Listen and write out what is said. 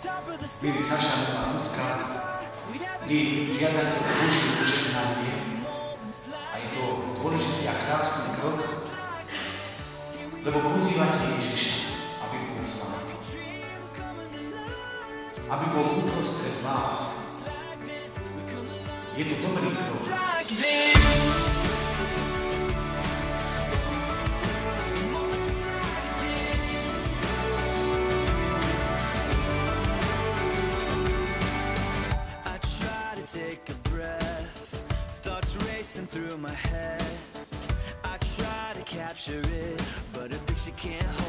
Milí Saša, milá Zuzka, vy žiadate o Božie požehnanie a je to dôležitý a krásny krok, lebo pozývate Ježiša, aby bol s vami. Aby bol uprostred vás. Je to dobrý krok. Take a breath, thoughts racing through my head. I try to capture it, but a picture can't